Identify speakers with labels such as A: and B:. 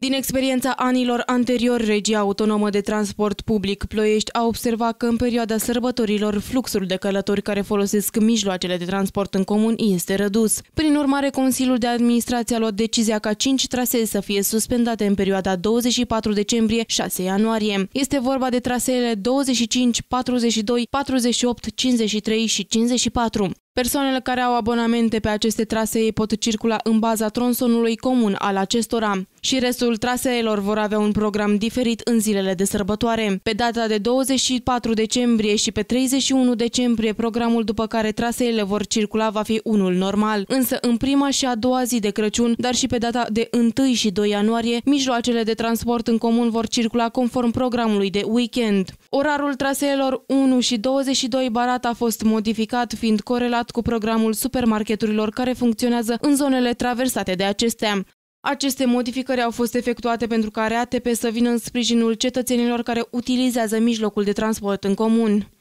A: Din experiența anilor anterior, Regia Autonomă de Transport Public Ploiești a observat că în perioada sărbătorilor fluxul de călători care folosesc mijloacele de transport în comun este redus. Prin urmare, Consiliul de Administrație a luat decizia ca 5 trasee să fie suspendate în perioada 24 decembrie-6 ianuarie. Este vorba de traseele 25, 42, 48, 53 și 54. Persoanele care au abonamente pe aceste trasee pot circula în baza tronsonului comun al acestora și restul traseelor vor avea un program diferit în zilele de sărbătoare. Pe data de 24 decembrie și pe 31 decembrie, programul după care traseele vor circula va fi unul normal. Însă în prima și a doua zi de Crăciun, dar și pe data de 1 și 2 ianuarie, mijloacele de transport în comun vor circula conform programului de weekend. Orarul traseelor 1 și 22 Barat a fost modificat, fiind corelat cu programul supermarketurilor care funcționează în zonele traversate de acestea. Aceste modificări au fost efectuate pentru ca RATP să vină în sprijinul cetățenilor care utilizează mijlocul de transport în comun.